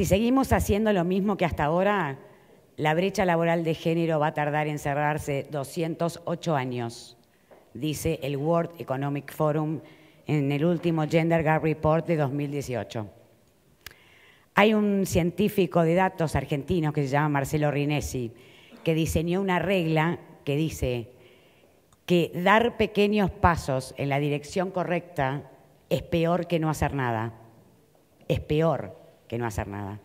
Si seguimos haciendo lo mismo que hasta ahora, la brecha laboral de género va a tardar en cerrarse 208 años, dice el World Economic Forum en el último Gender Gap Report de 2018. Hay un científico de datos argentino que se llama Marcelo Rinesi, que diseñó una regla que dice que dar pequeños pasos en la dirección correcta es peor que no hacer nada. Es peor que no hacer nada.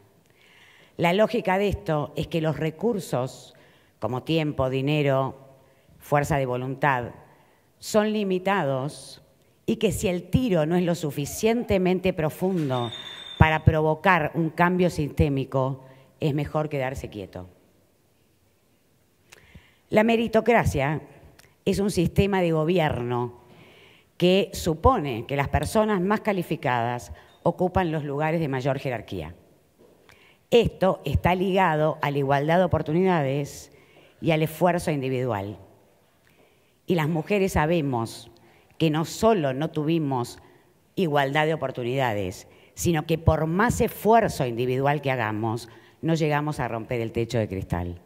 La lógica de esto es que los recursos, como tiempo, dinero, fuerza de voluntad, son limitados y que si el tiro no es lo suficientemente profundo para provocar un cambio sistémico, es mejor quedarse quieto. La meritocracia es un sistema de gobierno que supone que las personas más calificadas ocupan los lugares de mayor jerarquía. Esto está ligado a la igualdad de oportunidades y al esfuerzo individual. Y las mujeres sabemos que no solo no tuvimos igualdad de oportunidades, sino que por más esfuerzo individual que hagamos, no llegamos a romper el techo de cristal.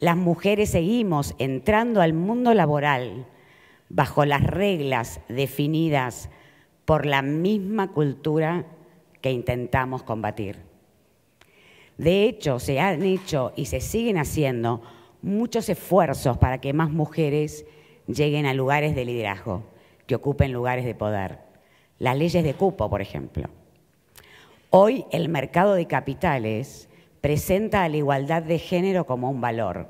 Las mujeres seguimos entrando al mundo laboral bajo las reglas definidas por la misma cultura que intentamos combatir. De hecho, se han hecho y se siguen haciendo muchos esfuerzos para que más mujeres lleguen a lugares de liderazgo, que ocupen lugares de poder. Las leyes de cupo, por ejemplo. Hoy el mercado de capitales presenta a la igualdad de género como un valor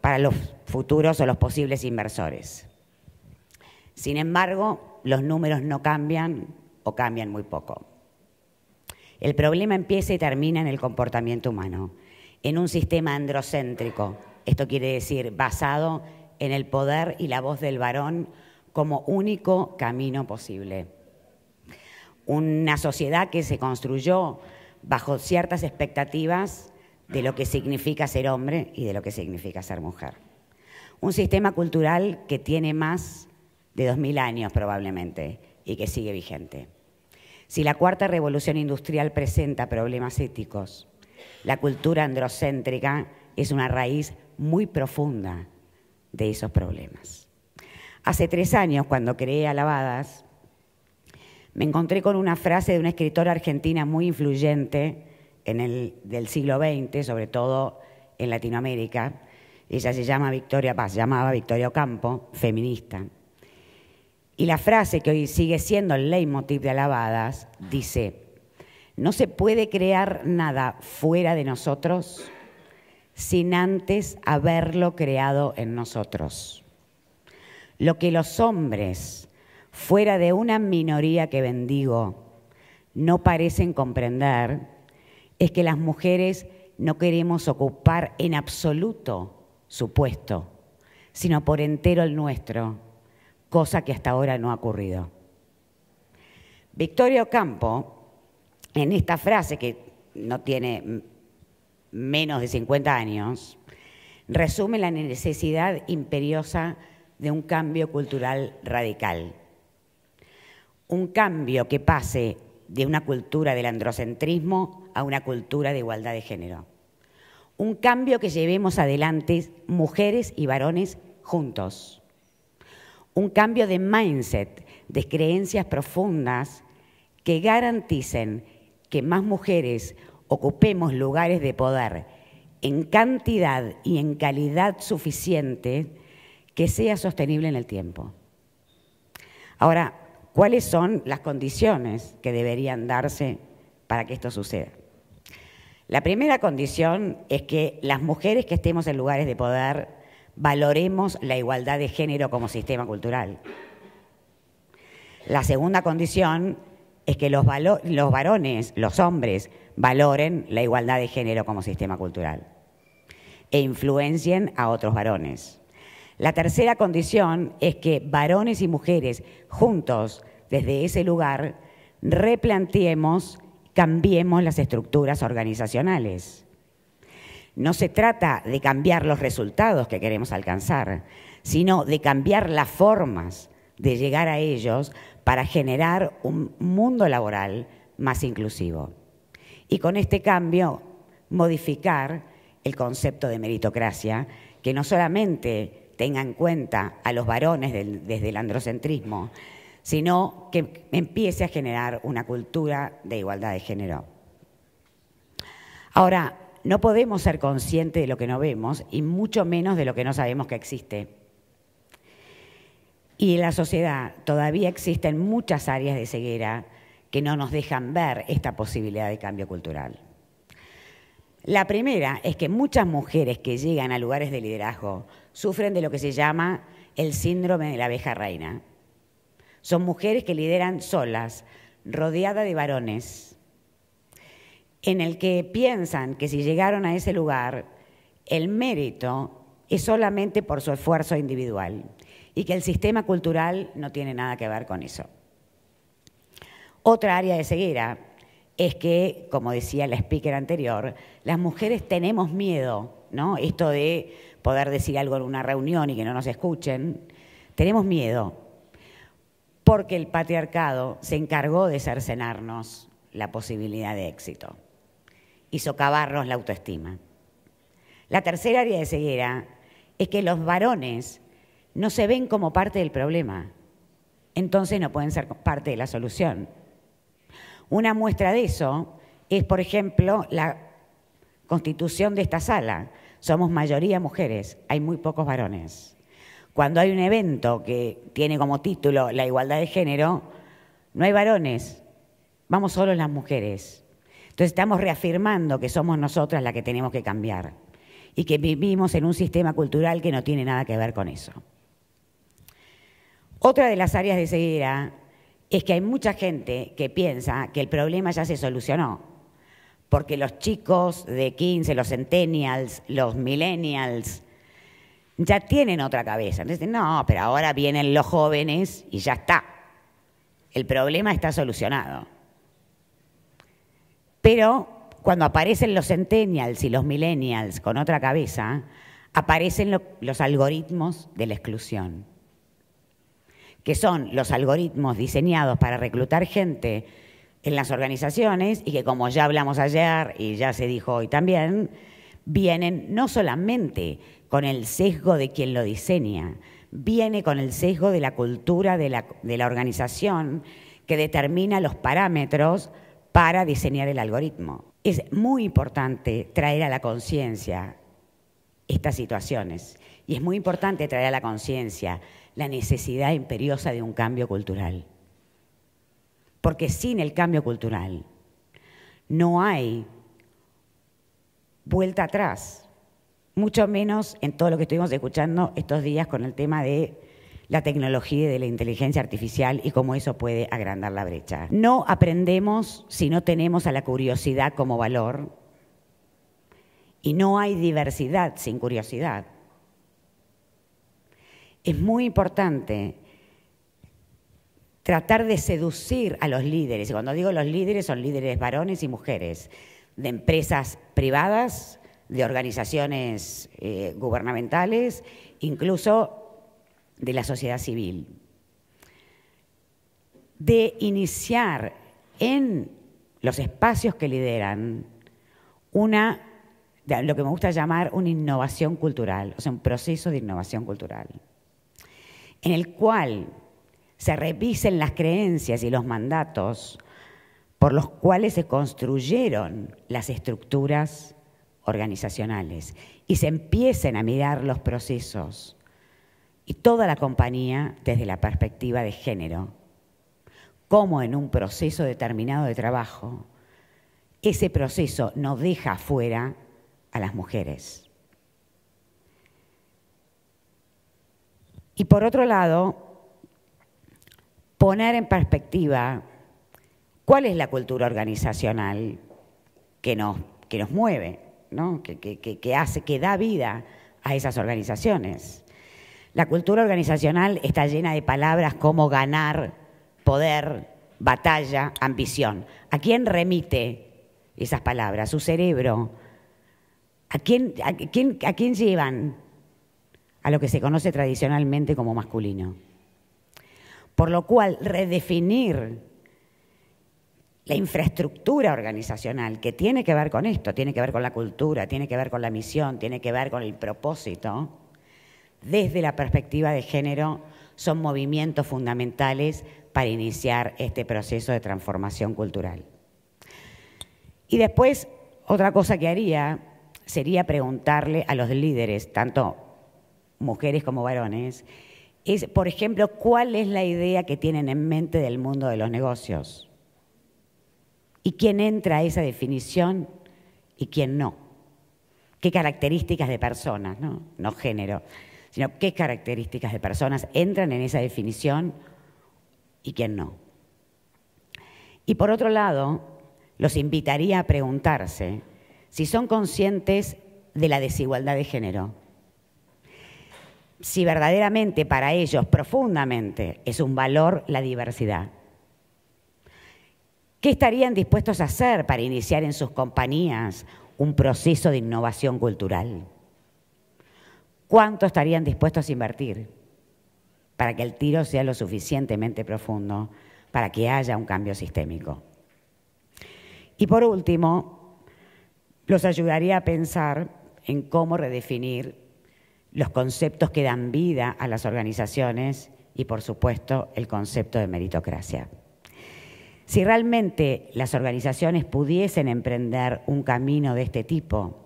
para los futuros o los posibles inversores. Sin embargo, los números no cambian o cambian muy poco. El problema empieza y termina en el comportamiento humano, en un sistema androcéntrico, esto quiere decir basado en el poder y la voz del varón como único camino posible. Una sociedad que se construyó bajo ciertas expectativas de lo que significa ser hombre y de lo que significa ser mujer. Un sistema cultural que tiene más de 2.000 años probablemente y que sigue vigente. Si la cuarta revolución industrial presenta problemas éticos, la cultura androcéntrica es una raíz muy profunda de esos problemas. Hace tres años, cuando creé Alabadas, me encontré con una frase de una escritora argentina muy influyente en el, del siglo XX, sobre todo en Latinoamérica. Ella se llama Victoria Paz, llamaba Victoria Ocampo, feminista. Y la frase que hoy sigue siendo el leitmotiv de Alabadas dice, no se puede crear nada fuera de nosotros sin antes haberlo creado en nosotros. Lo que los hombres, fuera de una minoría que bendigo, no parecen comprender es que las mujeres no queremos ocupar en absoluto su puesto, sino por entero el nuestro cosa que hasta ahora no ha ocurrido. Victoria Ocampo, en esta frase que no tiene menos de 50 años, resume la necesidad imperiosa de un cambio cultural radical. Un cambio que pase de una cultura del androcentrismo a una cultura de igualdad de género. Un cambio que llevemos adelante mujeres y varones juntos un cambio de mindset, de creencias profundas que garanticen que más mujeres ocupemos lugares de poder en cantidad y en calidad suficiente que sea sostenible en el tiempo. Ahora, ¿cuáles son las condiciones que deberían darse para que esto suceda? La primera condición es que las mujeres que estemos en lugares de poder valoremos la igualdad de género como sistema cultural. La segunda condición es que los, varones, los hombres, valoren la igualdad de género como sistema cultural e influencien a otros varones. La tercera condición es que varones y mujeres juntos desde ese lugar replanteemos, cambiemos las estructuras organizacionales no se trata de cambiar los resultados que queremos alcanzar, sino de cambiar las formas de llegar a ellos para generar un mundo laboral más inclusivo. Y con este cambio, modificar el concepto de meritocracia, que no solamente tenga en cuenta a los varones desde el androcentrismo, sino que empiece a generar una cultura de igualdad de género. Ahora, no podemos ser conscientes de lo que no vemos y mucho menos de lo que no sabemos que existe. Y en la sociedad todavía existen muchas áreas de ceguera que no nos dejan ver esta posibilidad de cambio cultural. La primera es que muchas mujeres que llegan a lugares de liderazgo sufren de lo que se llama el síndrome de la abeja reina. Son mujeres que lideran solas, rodeadas de varones, en el que piensan que si llegaron a ese lugar, el mérito es solamente por su esfuerzo individual y que el sistema cultural no tiene nada que ver con eso. Otra área de ceguera es que, como decía la speaker anterior, las mujeres tenemos miedo, ¿no? Esto de poder decir algo en una reunión y que no nos escuchen, tenemos miedo porque el patriarcado se encargó de cercenarnos la posibilidad de éxito y socavarnos la autoestima. La tercera área de ceguera es que los varones no se ven como parte del problema, entonces no pueden ser parte de la solución. Una muestra de eso es, por ejemplo, la constitución de esta sala. Somos mayoría mujeres, hay muy pocos varones. Cuando hay un evento que tiene como título la igualdad de género, no hay varones, vamos solo las mujeres. Entonces estamos reafirmando que somos nosotras las que tenemos que cambiar y que vivimos en un sistema cultural que no tiene nada que ver con eso. Otra de las áreas de ceguera es que hay mucha gente que piensa que el problema ya se solucionó, porque los chicos de 15, los centennials, los millennials, ya tienen otra cabeza. Entonces, no, pero ahora vienen los jóvenes y ya está. El problema está solucionado. Pero cuando aparecen los centennials y los millennials con otra cabeza, aparecen los algoritmos de la exclusión que son los algoritmos diseñados para reclutar gente en las organizaciones y que como ya hablamos ayer y ya se dijo hoy también, vienen no solamente con el sesgo de quien lo diseña, viene con el sesgo de la cultura de la, de la organización que determina los parámetros para diseñar el algoritmo. Es muy importante traer a la conciencia estas situaciones y es muy importante traer a la conciencia la necesidad imperiosa de un cambio cultural. Porque sin el cambio cultural no hay vuelta atrás, mucho menos en todo lo que estuvimos escuchando estos días con el tema de la tecnología y de la inteligencia artificial y cómo eso puede agrandar la brecha. No aprendemos si no tenemos a la curiosidad como valor y no hay diversidad sin curiosidad es muy importante tratar de seducir a los líderes. Y cuando digo los líderes, son líderes varones y mujeres, de empresas privadas, de organizaciones eh, gubernamentales, incluso de la sociedad civil. De iniciar en los espacios que lideran una, lo que me gusta llamar una innovación cultural, o sea, un proceso de innovación cultural en el cual se revisen las creencias y los mandatos por los cuales se construyeron las estructuras organizacionales y se empiecen a mirar los procesos y toda la compañía desde la perspectiva de género, como en un proceso determinado de trabajo, ese proceso no deja fuera a las mujeres. Y por otro lado, poner en perspectiva cuál es la cultura organizacional que nos, que nos mueve, ¿no? que, que, hace, que da vida a esas organizaciones. La cultura organizacional está llena de palabras como ganar, poder, batalla, ambición. ¿A quién remite esas palabras? ¿Su cerebro? ¿A quién, a quién, a quién llevan? a lo que se conoce tradicionalmente como masculino. Por lo cual, redefinir la infraestructura organizacional que tiene que ver con esto, tiene que ver con la cultura, tiene que ver con la misión, tiene que ver con el propósito, desde la perspectiva de género son movimientos fundamentales para iniciar este proceso de transformación cultural. Y después, otra cosa que haría sería preguntarle a los líderes, tanto mujeres como varones, es, por ejemplo, cuál es la idea que tienen en mente del mundo de los negocios y quién entra a esa definición y quién no. ¿Qué características de personas, no, no género, sino qué características de personas entran en esa definición y quién no? Y por otro lado, los invitaría a preguntarse si son conscientes de la desigualdad de género, si verdaderamente para ellos profundamente es un valor la diversidad. ¿Qué estarían dispuestos a hacer para iniciar en sus compañías un proceso de innovación cultural? ¿Cuánto estarían dispuestos a invertir para que el tiro sea lo suficientemente profundo para que haya un cambio sistémico? Y por último, los ayudaría a pensar en cómo redefinir los conceptos que dan vida a las organizaciones y, por supuesto, el concepto de meritocracia. Si realmente las organizaciones pudiesen emprender un camino de este tipo,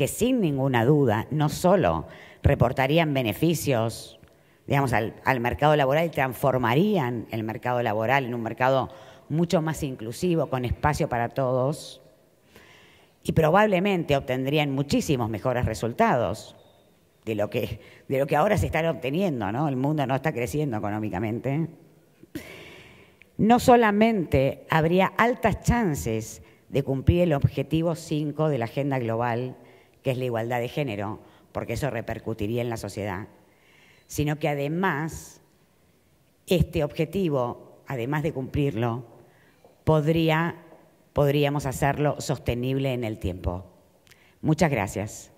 que sin ninguna duda no solo reportarían beneficios digamos, al, al, mercado laboral y transformarían el mercado laboral en un mercado mucho más inclusivo, con espacio para todos, y probablemente obtendrían muchísimos mejores resultados de lo que, de lo que ahora se están obteniendo, ¿no? El mundo no está creciendo económicamente no solamente habría altas chances de cumplir el objetivo 5 de la Agenda Global, que es la igualdad de género, porque eso repercutiría en la sociedad, sino que además este objetivo, además de cumplirlo, podría, podríamos hacerlo sostenible en el tiempo. Muchas gracias.